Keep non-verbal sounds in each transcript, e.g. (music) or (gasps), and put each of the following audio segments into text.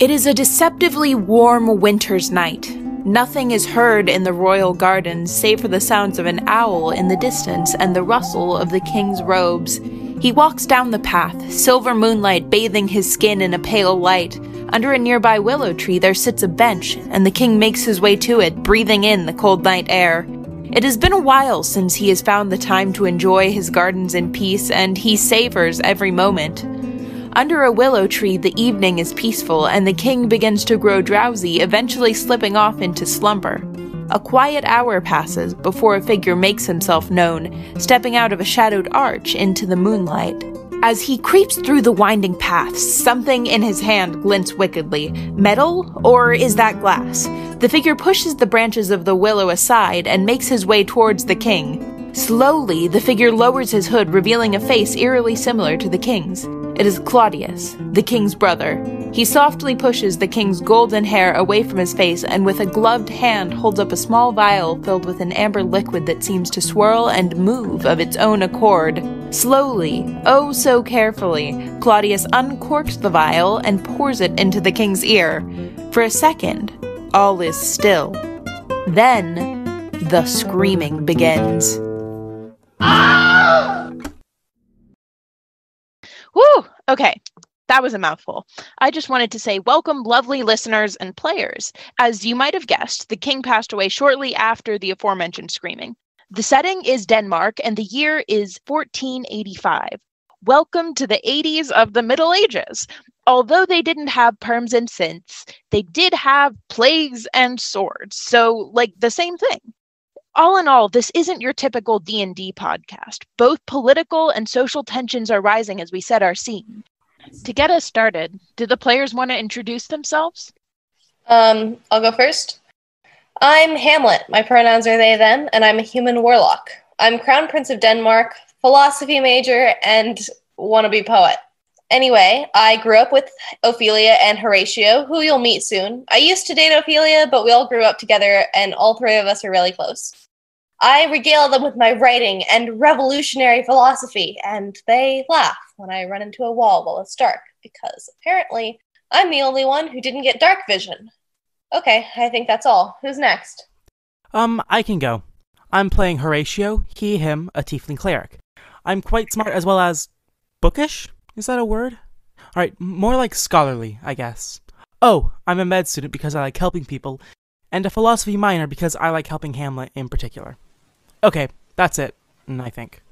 It is a deceptively warm winter's night. Nothing is heard in the royal gardens save for the sounds of an owl in the distance and the rustle of the king's robes. He walks down the path, silver moonlight bathing his skin in a pale light. Under a nearby willow tree there sits a bench, and the king makes his way to it, breathing in the cold night air. It has been a while since he has found the time to enjoy his gardens in peace, and he savors every moment. Under a willow tree, the evening is peaceful, and the king begins to grow drowsy, eventually slipping off into slumber. A quiet hour passes before a figure makes himself known, stepping out of a shadowed arch into the moonlight. As he creeps through the winding paths, something in his hand glints wickedly. Metal? Or is that glass? The figure pushes the branches of the willow aside and makes his way towards the king. Slowly, the figure lowers his hood, revealing a face eerily similar to the king's. It is Claudius, the king's brother. He softly pushes the king's golden hair away from his face and with a gloved hand holds up a small vial filled with an amber liquid that seems to swirl and move of its own accord. Slowly, oh so carefully, Claudius uncorks the vial and pours it into the king's ear. For a second, all is still. Then, the screaming begins. That was a mouthful. I just wanted to say welcome, lovely listeners and players. As you might have guessed, the king passed away shortly after the aforementioned screaming. The setting is Denmark and the year is 1485. Welcome to the 80s of the Middle Ages. Although they didn't have perms and synths, they did have plagues and swords. So, like the same thing all in all this isn't your typical d&d podcast both political and social tensions are rising as we set our scene to get us started do the players want to introduce themselves Um, I'll go first. I'm Hamlet. My pronouns are they, them, and I'm a human warlock. I'm Crown Prince of Denmark, philosophy major, and wannabe poet. Anyway, I grew up with Ophelia and Horatio, who you'll meet soon. I used to date Ophelia, but we all grew up together, and all three of us are really close. I regale them with my writing and revolutionary philosophy, and they laugh when I run into a wall while it's dark, because apparently I'm the only one who didn't get dark vision. Okay, I think that's all. Who's next? Um, I can go. I'm playing Horatio, he, him, a tiefling cleric. I'm quite smart as well as bookish? Is that a word? Alright, more like scholarly, I guess. Oh, I'm a med student because I like helping people, and a philosophy minor because I like helping Hamlet in particular. Okay, that's it, I think.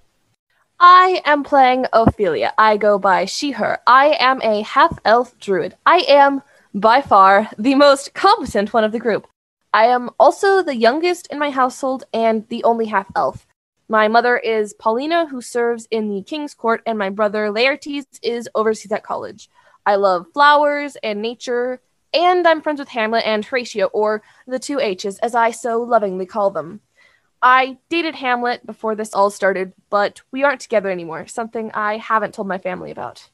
I am playing Ophelia. I go by she, her. I am a half elf druid. I am, by far, the most competent one of the group. I am also the youngest in my household and the only half elf. My mother is Paulina, who serves in the King's Court, and my brother Laertes is overseas at college. I love flowers and nature, and I'm friends with Hamlet and Horatio, or the two H's, as I so lovingly call them. I dated Hamlet before this all started, but we aren't together anymore, something I haven't told my family about.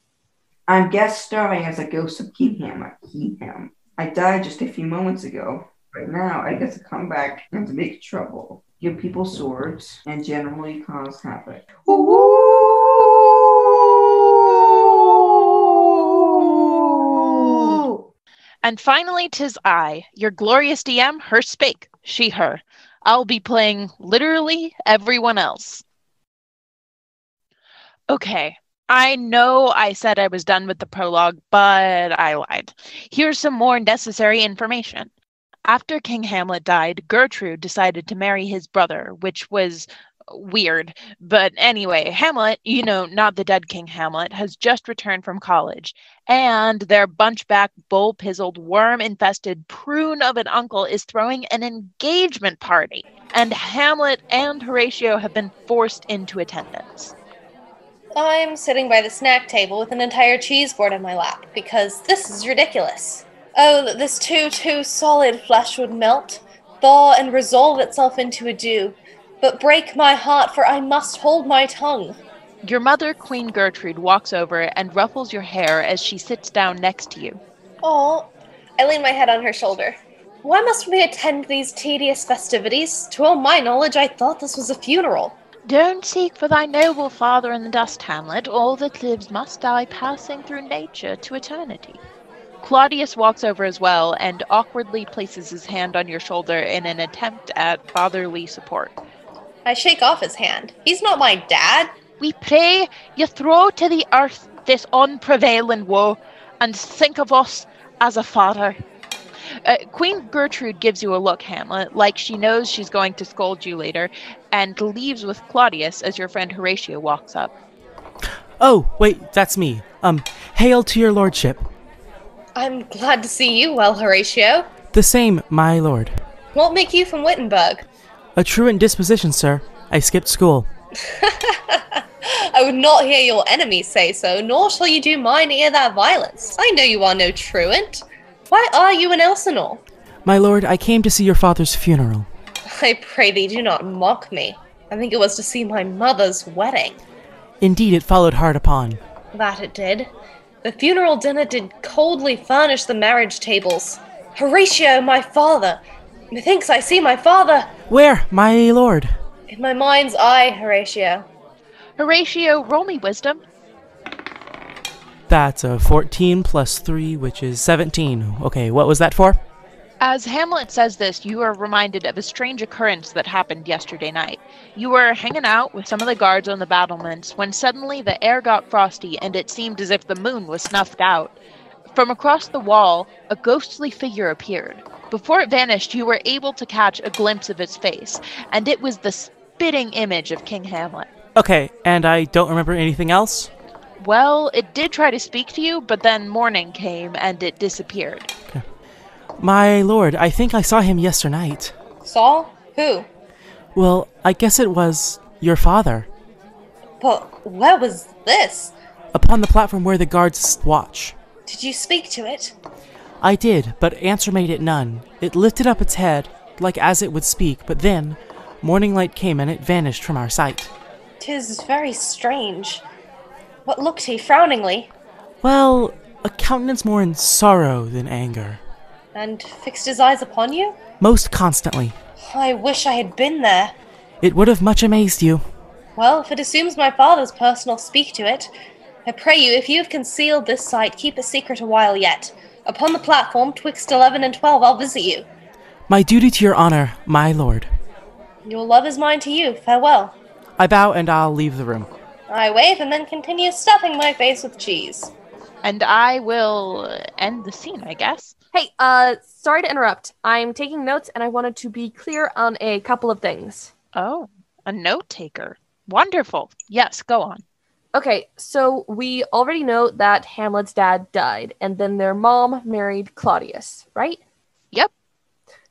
I'm guest starring as a ghost of King Hamlet. He, him. I died just a few moments ago. Right now, I get to come back and to make trouble, give people swords, and generally cause havoc. and finally tis i your glorious dm her spake she her i'll be playing literally everyone else okay I know I said I was done with the prologue, but I lied. Here's some more necessary information. After King Hamlet died, Gertrude decided to marry his brother, which was weird. But anyway, Hamlet, you know, not the dead King Hamlet, has just returned from college. And their bunchback, bull pizzled, worm infested prune of an uncle is throwing an engagement party. And Hamlet and Horatio have been forced into attendance. I'm sitting by the snack table with an entire cheese board in my lap because this is ridiculous. Oh, that this too, too solid flesh would melt, thaw, and resolve itself into a dew. But break my heart, for I must hold my tongue. Your mother, Queen Gertrude, walks over and ruffles your hair as she sits down next to you. Oh, I lean my head on her shoulder. Why must we attend these tedious festivities? To all my knowledge, I thought this was a funeral. Don't seek for thy noble father in the dust, Hamlet. All that lives must die, passing through nature to eternity. Claudius walks over as well and awkwardly places his hand on your shoulder in an attempt at fatherly support. I shake off his hand. He's not my dad. We pray you throw to the earth this unprevailing woe and think of us as a father. Uh, Queen Gertrude gives you a look, Hamlet, like she knows she's going to scold you later, and leaves with Claudius as your friend Horatio walks up. Oh, wait, that's me. Um, hail to your lordship. I'm glad to see you well, Horatio. The same, my lord. Won't make you from Wittenberg? A truant disposition, sir. I skipped school. (laughs) I would not hear your enemies say so, nor shall you do mine hear that violence. I know you are no truant. Why are you an Elsinore? My lord, I came to see your father's funeral. I pray thee do not mock me. I think it was to see my mother's wedding. Indeed, it followed hard upon. That it did. The funeral dinner did coldly furnish the marriage tables. Horatio, my father! Methinks I see my father Where, my lord? in my mind's eye, Horatio. Horatio, roll me wisdom. That's a 14 plus 3, which is 17. Okay, what was that for? As Hamlet says this, you are reminded of a strange occurrence that happened yesterday night. You were hanging out with some of the guards on the battlements when suddenly the air got frosty and it seemed as if the moon was snuffed out. From across the wall, a ghostly figure appeared. Before it vanished, you were able to catch a glimpse of its face, and it was the spitting image of King Hamlet. Okay, and I don't remember anything else? Well, it did try to speak to you, but then morning came and it disappeared. Okay. My lord, I think I saw him yesternight. Saul? Who? Well, I guess it was your father. But where was this? Upon the platform where the guards watch. Did you speak to it? I did, but answer made it none. It lifted up its head, like as it would speak, but then morning light came and it vanished from our sight. Tis very strange. What looked he frowningly, Well, a countenance more in sorrow than anger. and fixed his eyes upon you? Most constantly. I wish I had been there. It would have much amazed you. Well, if it assumes my father's personal speak to it, I pray you, if you have concealed this sight, keep it secret a while yet. Upon the platform, twixt eleven and twelve, I'll visit you. My duty to your honor, my lord. Your love is mine to you. Farewell. I bow and I'll leave the room. I wave and then continue stuffing my face with cheese. And I will end the scene, I guess. Hey, uh, sorry to interrupt. I'm taking notes and I wanted to be clear on a couple of things. Oh, a note taker. Wonderful. Yes, go on. Okay, so we already know that Hamlet's dad died, and then their mom married Claudius, right? Yep.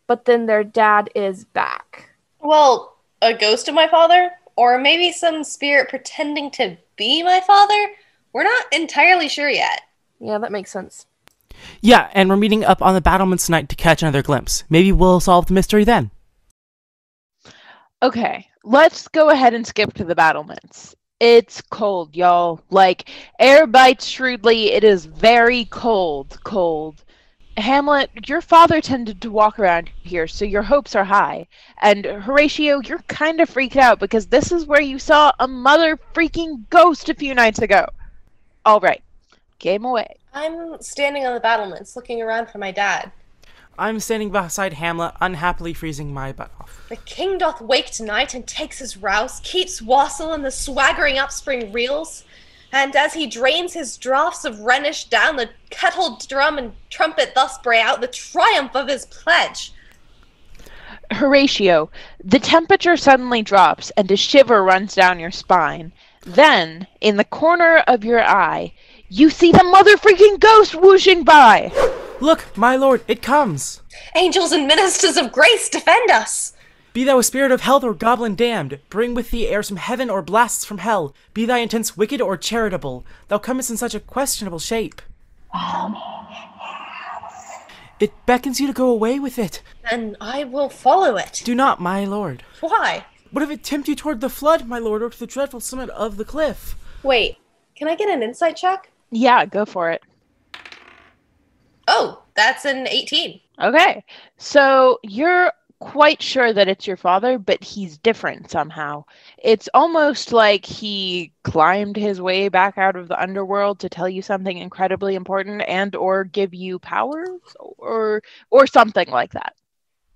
But then their dad is back. Well, a ghost of my father? Or maybe some spirit pretending to be my father? We're not entirely sure yet. Yeah, that makes sense. Yeah, and we're meeting up on the battlements tonight to catch another glimpse. Maybe we'll solve the mystery then. Okay, let's go ahead and skip to the battlements. It's cold, y'all. Like, air bites shrewdly. It is very cold, cold. Hamlet, your father tended to walk around here, so your hopes are high. And Horatio, you're kind of freaked out because this is where you saw a mother freaking ghost a few nights ago. All right, game away. I'm standing on the battlements looking around for my dad. I'm standing beside Hamlet, unhappily freezing my butt off. The king doth wake tonight and takes his rouse, keeps wassail in the swaggering upspring reels, and as he drains his draughts of Rhenish down, the kettle drum and trumpet thus bray out the triumph of his pledge. Horatio, the temperature suddenly drops and a shiver runs down your spine. Then, in the corner of your eye, you see the mother freaking ghost whooshing by. Look, my lord, it comes! Angels and ministers of grace, defend us! Be thou a spirit of health or goblin damned, bring with thee airs from heaven or blasts from hell. Be thy intents wicked or charitable, thou comest in such a questionable shape. It beckons you to go away with it. Then I will follow it. Do not, my lord. Why? What if it tempt you toward the flood, my lord, or to the dreadful summit of the cliff? Wait, can I get an insight check? Yeah, go for it. Oh, that's an 18. Okay, so you're quite sure that it's your father, but he's different somehow. It's almost like he climbed his way back out of the underworld to tell you something incredibly important and or give you powers or or something like that.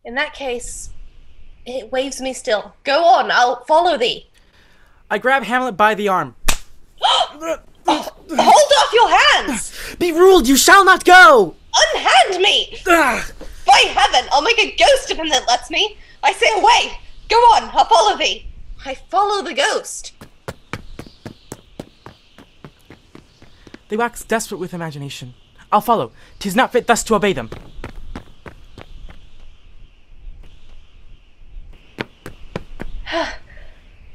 In that case, it waves me still. Go on, I'll follow thee. I grab Hamlet by the arm. (gasps) Hold off your hands! Be ruled, you shall not go! Unhand me! By heaven, I'll make a ghost of him that lets me. I say away. Go on, I'll follow thee. I follow the ghost. They wax desperate with imagination. I'll follow. Tis not fit thus to obey them. (sighs)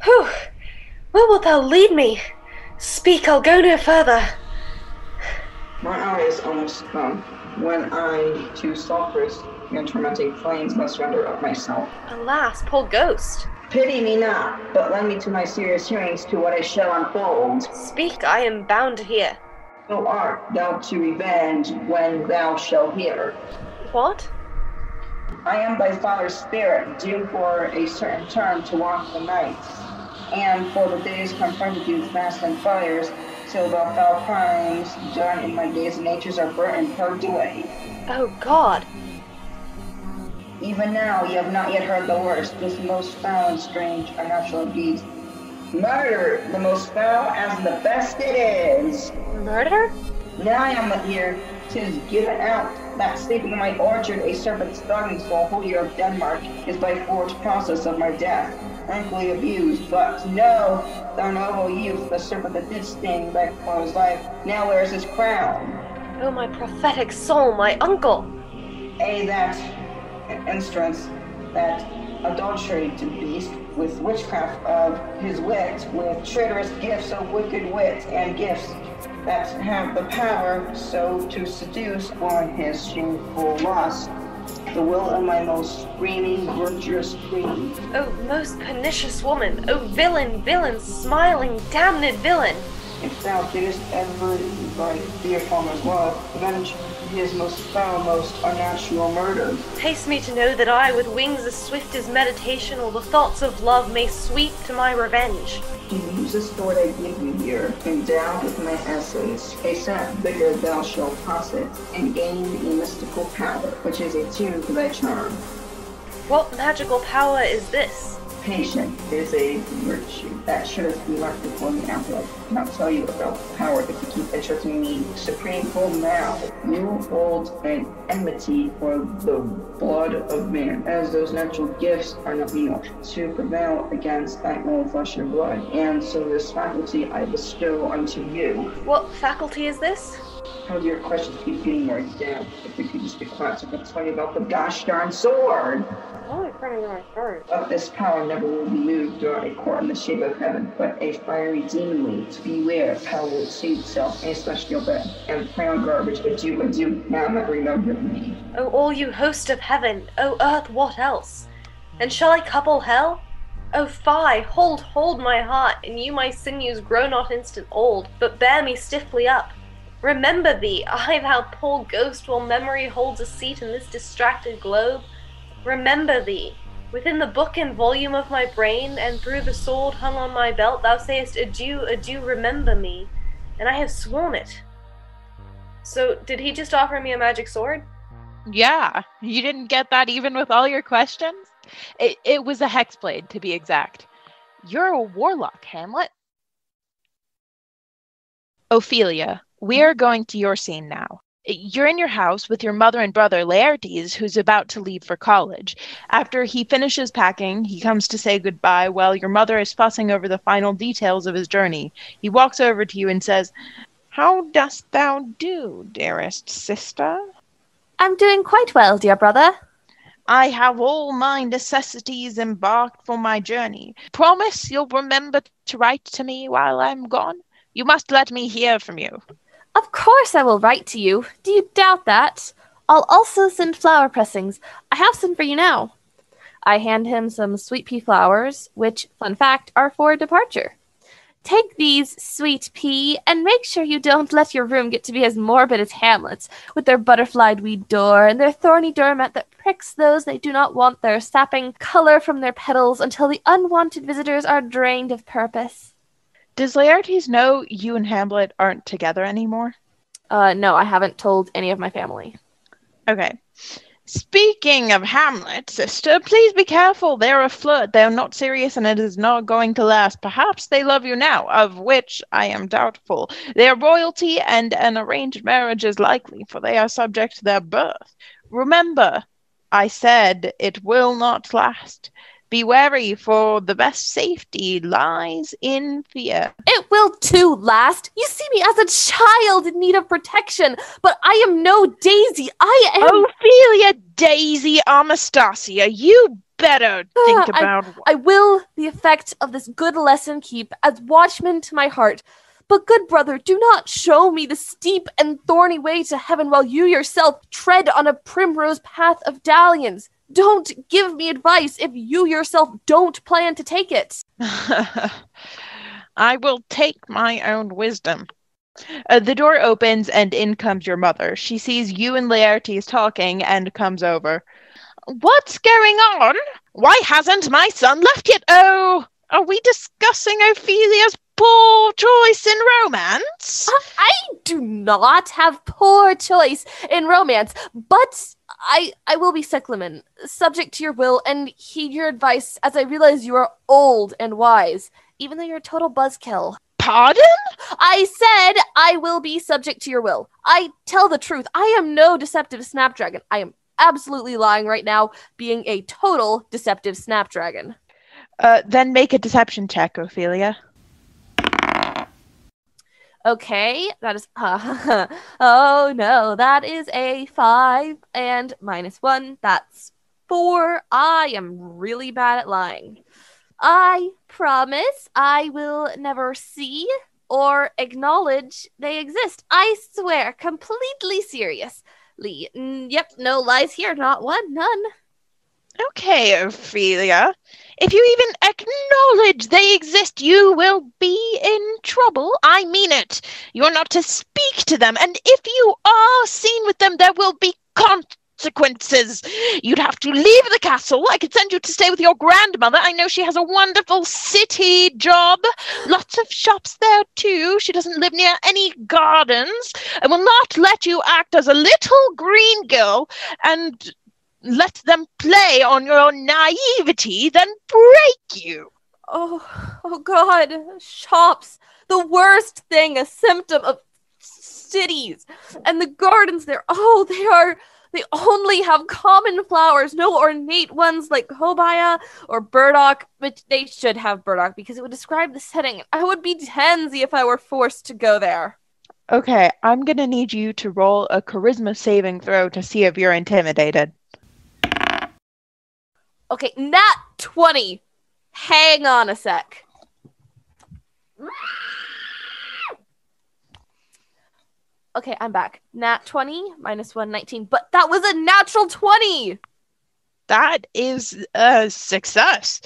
Whew. Where wilt thou lead me? Speak, I'll go no further. My hour is almost um, come, when I, to sulphurous and tormenting flames, must render up myself. Alas, poor ghost. Pity me not, but lend me to my serious hearings to what I shall unfold. Speak, I am bound to hear. So art thou to revenge when thou shalt hear. What? I am thy father's spirit, due for a certain term to walk the nights, and for the days confronted you fast and fires, till the foul crimes done in my days and natures are burnt and purged away. Oh, God. Even now ye have not yet heard the worst, this most foul and strange unnatural deeds. Murder, the most foul as the best it is. Murder? Now I am here, tis given out that sleeping in my orchard a serpent's serpent stung soul holier of Denmark is by forced process of my death, frankly abused. But no, thou noble youth, the serpent that did sting thy father's life, now wears his crown. Oh, my prophetic soul, my uncle. A that instruments that adulterate to beast with witchcraft of his wit, with traitorous gifts of wicked wit and gifts that have the power so to seduce on his shameful lust the will of my most screaming virtuous queen. Oh, most pernicious woman. Oh, villain, villain, smiling, damned villain. If thou didst ever by dear father's love avenge his most foul, most unnatural murder, Haste me to know that I, with wings as swift as meditation or the thoughts of love, may sweep to my revenge. to use the sword I give you here, endowed with my essence, a set vigor thou shalt possess, and gain a mystical power, which is a tune to thy charm. What magical power is this? Patient is a virtue that should be learned before the outlook. I'll tell you about power if you keep interrupting me. Supreme hold now. You hold an enmity for the blood of man, as those natural gifts are not meal to prevail against that old flesh and blood. And so this faculty I bestow unto you. What faculty is this? How do your questions keep getting more down? If we could just be quiet, so I can tell you about the gosh darn sword. Oh, in front of my. But this power never will be moved throughout a court in the shape of heaven, but a fiery demon leads. Beware, power will save itself, and celestial bed. And play on garbage, adieu, adieu, now not remembering me. Oh, all you host of heaven. Oh, earth, what else? And shall I couple hell? Oh, fie, hold, hold my heart, and you my sinews grow not instant old, but bear me stiffly up. Remember thee, I, thou poor ghost, while memory holds a seat in this distracted globe. Remember thee. Within the book and volume of my brain, and through the sword hung on my belt, thou sayest, Adieu, adieu, remember me. And I have sworn it. So, did he just offer me a magic sword? Yeah, you didn't get that even with all your questions? It, it was a hexblade, to be exact. You're a warlock, Hamlet. Ophelia, we are going to your scene now. You're in your house with your mother and brother Laertes, who's about to leave for college. After he finishes packing, he comes to say goodbye while your mother is fussing over the final details of his journey. He walks over to you and says, How dost thou do, dearest sister? I'm doing quite well, dear brother. I have all my necessities embarked for my journey. Promise you'll remember to write to me while I'm gone. You must let me hear from you. Of course I will write to you. Do you doubt that? I'll also send flower pressings. I have some for you now. I hand him some sweet pea flowers, which, fun fact, are for departure. Take these, sweet pea, and make sure you don't let your room get to be as morbid as Hamlet's, with their butterfly weed door and their thorny doormat that pricks those they do not want there, sapping color from their petals until the unwanted visitors are drained of purpose. Does Laertes know you and Hamlet aren't together anymore? Uh, no, I haven't told any of my family. Okay. Speaking of Hamlet, sister, please be careful. They're a flirt. They're not serious and it is not going to last. Perhaps they love you now, of which I am doubtful. Their royalty and an arranged marriage is likely, for they are subject to their birth. Remember, I said it will not last. Be wary, for the best safety lies in fear. It will too last. You see me as a child in need of protection, but I am no Daisy. I am. Ophelia Daisy Amastasia, you better think Ah, I- about I will the effect of this good lesson keep as watchman to my heart. But, good brother, do not show me the steep and thorny way to heaven while you yourself tread on a primrose path of dalliance. Don't give me advice if you yourself don't plan to take it. (laughs) I will take my own wisdom. Uh, the door opens and in comes your mother. She sees you and Laertes talking and comes over. What's going on? Why hasn't my son left yet? Oh, are we discussing Ophelia's poor choice in romance? I do not have poor choice in romance, but I I will be cyclamen, subject to your will, and heed your advice as I realize you are old and wise, even though you're a total buzzkill. Pardon? I said I will be subject to your will. I tell the truth. I am no deceptive snapdragon. I am absolutely lying right now, being a total deceptive snapdragon. Uh, then make a deception check, Ophelia. Okay, that is. Uh, (laughs) oh no, that is a five and minus one. That's four. I am really bad at lying. I promise I will never see or acknowledge they exist. I swear, completely seriously. Yep, no lies here, not one, none. Okay, Ophelia. If you even acknowledge they exist, you will be in trouble. I mean it. You're not to speak to them, and if you are seen with them, there will be consequences. You'd have to leave the castle. I could send you to stay with your grandmother. I know she has a wonderful city job. Lots of shops there, too. She doesn't live near any gardens. I will not let you act as a little green girl and let them play on your naivety, then break you. Oh, oh God, shops. The worst thing, a symptom of cities. And the gardens there, oh, they are, they only have common flowers, no ornate ones like hobaya or burdock, but they should have burdock because it would describe the setting. I would be tansy if I were forced to go there. Okay, I'm gonna need you to roll a charisma saving throw to see if you're intimidated. Okay, nat 20. Hang on a sec. Okay, I'm back. Nat 20 minus 119, but that was a natural 20. That is a success.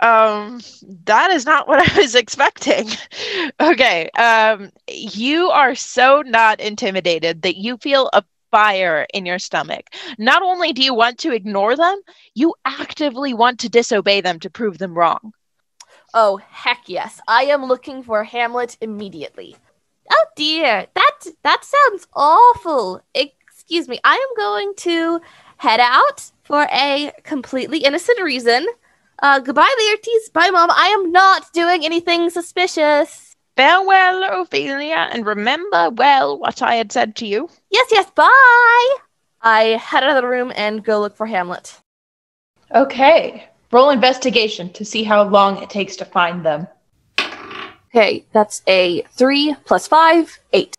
Um, that is not what (laughs) I was expecting. Okay, um, you are so not intimidated that you feel a fire in your stomach. Not only do you want to ignore them, you actively want to disobey them to prove them wrong. Oh, heck yes. I am looking for Hamlet immediately. Oh dear, that that sounds awful. Excuse me. I am going to head out for a completely innocent reason. Uh, goodbye, Laertes. Bye, Mom. I am not doing anything suspicious. Farewell, Ophelia, and remember well what I had said to you. Yes, yes, bye. I head out of the room and go look for Hamlet. Okay. Roll investigation to see how long it takes to find them. Okay, that's a three plus five, eight.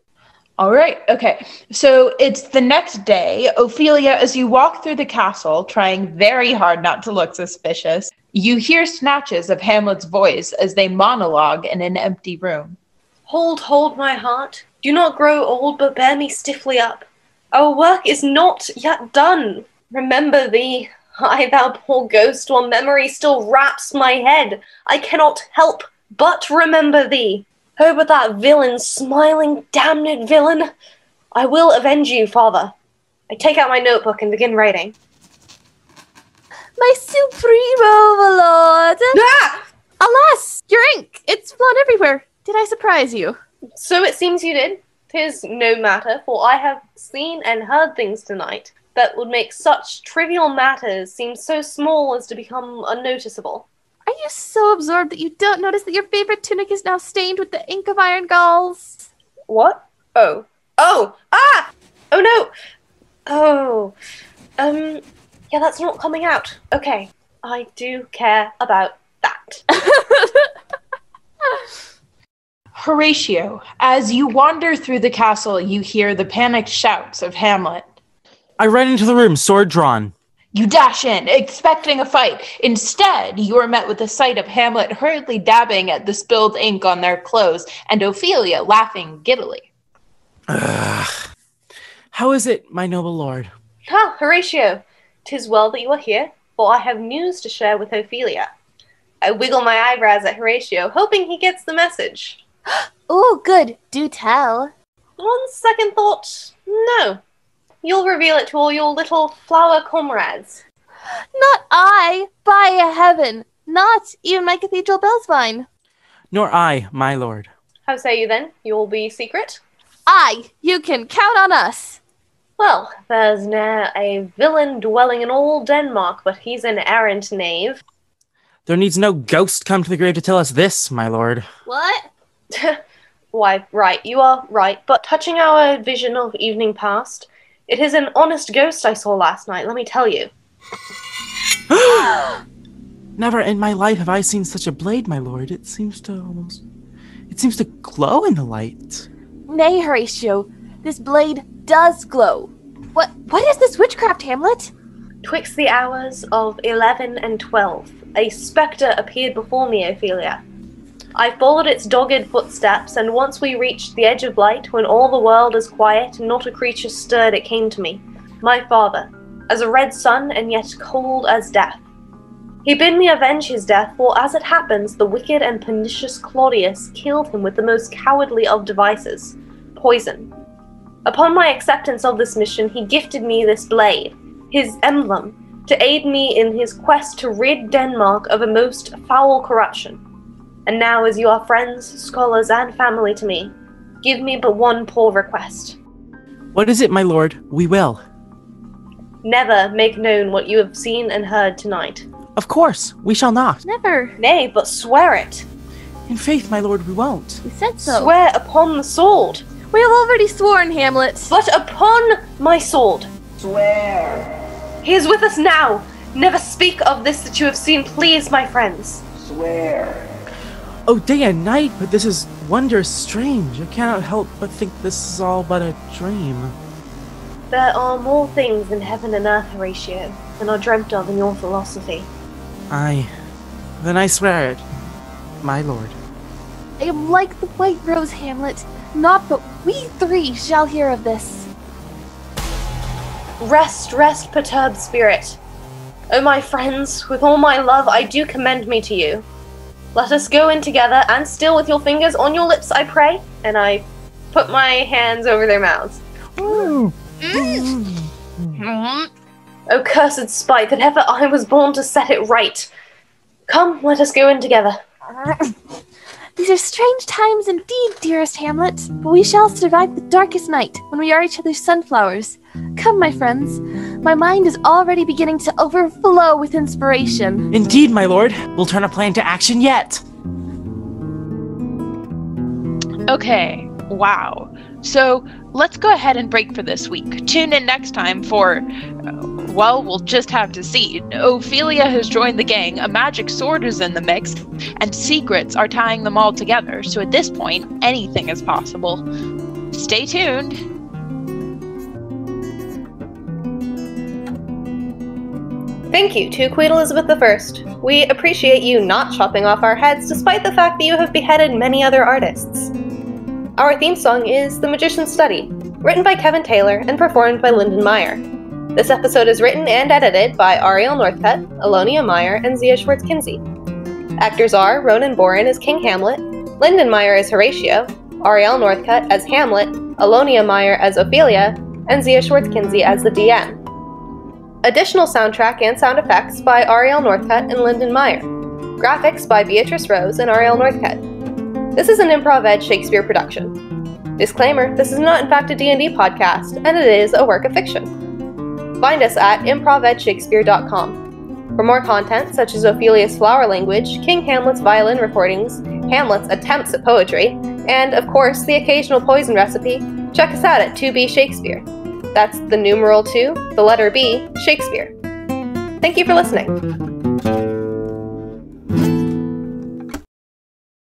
All right. Okay. So it's the next day. Ophelia, as you walk through the castle, trying very hard not to look suspicious, you hear snatches of Hamlet's voice as they monologue in an empty room. Hold, hold, my heart. Do not grow old, but bear me stiffly up. Our work is not yet done. Remember thee. I, thou poor ghost, while memory still wraps my head. I cannot help but remember thee. Oh, but that villain, smiling, damned villain! I will avenge you, father. I take out my notebook and begin writing. My supremo lord! Ah! Alas, your ink! It's flown everywhere. Did I surprise you? So it seems you did. Tis no matter, for I have seen and heard things tonight that would make such trivial matters seem so small as to become unnoticeable. Are you so absorbed that you don't notice that your favorite tunic is now stained with the ink of iron galls? What? Oh. Oh! Ah! Oh no! Oh. Um, yeah, that's not coming out. Okay. I do care about that. (laughs) Horatio, as you wander through the castle, you hear the panicked shouts of Hamlet. I run into the room, sword drawn. You dash in, expecting a fight. Instead, you are met with the sight of Hamlet hurriedly dabbing at the spilled ink on their clothes and Ophelia laughing giddily. Ugh. How is it, my noble lord? Ah, Horatio, tis well that you are here, for I have news to share with Ophelia. I wiggle my eyebrows at Horatio, hoping he gets the message. (gasps) Oh, good. Do tell. On second thought, no. You'll reveal it to all your little flower comrades. (gasps) Not I, by heaven. Not even my cathedral bells vine. Nor I, my lord. How say you then? You'll be secret? I, you can count on us. Well, there's ne'er a villain dwelling in all Denmark, but he's an errant knave. There needs no ghost come to the grave to tell us this, my lord. What? (laughs) Why, right, you are right. But touching our vision of evening past, it is an honest ghost I saw last night, let me tell you. (gasps) Never in my life have I seen such a blade, my lord. It seems to almost. It seems to glow in the light. Nay, Horatio. This blade does glow. What what is this witchcraft, Hamlet? Twixt the hours of eleven and twelve, a spectre appeared before me, Ophelia. I followed its dogged footsteps, and once we reached the edge of light, when all the world is quiet and not a creature stirred, it came to me, my father, as a red sun and yet cold as death. He bid me avenge his death, for as it happens, the wicked and pernicious Claudius killed him with the most cowardly of devices poison. Upon my acceptance of this mission, he gifted me this blade, his emblem, to aid me in his quest to rid Denmark of a most foul corruption. And now, as you are friends, scholars, and family to me, give me but one poor request. What is it, my lord? We will. Never make known what you have seen and heard tonight. Of course, we shall not. Never. Nay, but swear it. In faith, my lord, we won't. We said so. Swear upon the sword. We have already sworn, Hamlet. But upon my sword. Swear. He is with us now. Never speak of this that you have seen, please, my friends. Swear. Oh, day and night, but this is wondrous strange. I cannot help but think this is all but a dream. There are more things in heaven and earth, Horatio, than are dreamt of in your philosophy. I. Then I swear it, my lord. I am like the white rose, Hamlet. Not but we three shall hear of this. Rest, rest, perturbed spirit. O my friends, with all my love, I do commend me to you. Let us go in together, and still with your fingers on your lips, I pray. And I put my hands over their mouths. O cursed spite that ever I was born to set it right. Come, let us go in together. (laughs) These are strange times indeed, dearest Hamlet, but we shall survive the darkest night when we are each other's sunflowers. Come, my friends. My mind is already beginning to overflow with inspiration. Indeed, my lord. We'll turn a plan to action yet. Okay, wow. So let's go ahead and break for this week. Tune in next time for, well, we'll just have to see. Ophelia has joined the gang, a magic sword is in the mix, and secrets are tying them all together. So at this point, anything is possible. Stay tuned. Thank you to Queen Elizabeth I. We appreciate you not chopping off our heads despite the fact that you have beheaded many other artists. Our theme song is The Magician's Study, written by Kevin Taylor and performed by Linden Meyer. This episode is written and edited by Aurielle Northcutt, Alonia Meyer, and Zia Schwartz Kinzy. Actors are Ronan Boren as King Hamlet, Linden Meyer as Horatio, Aurielle Northcutt as Hamlet, Alonia Meyer as Ophelia, and Zia Schwartz-Kinzy as the DM. Additional soundtrack and sound effects by Aurielle Northcutt and Linden Meyer. Graphics by Beatrice Rose and Aurielle Northcutt. This is an ImprovEd Shakespeare production. Disclaimer, this is not in fact a D&D podcast, and it is a work of fiction. Find us at improvedshakespeare.com. For more content, such as Ophelia's flower language, King Hamlet's violin recordings, Hamlet's attempts at poetry, and, of course, the occasional poison recipe, check us out at 2B Shakespeare. That's the numeral 2, the letter B, Shakespeare. Thank you for listening.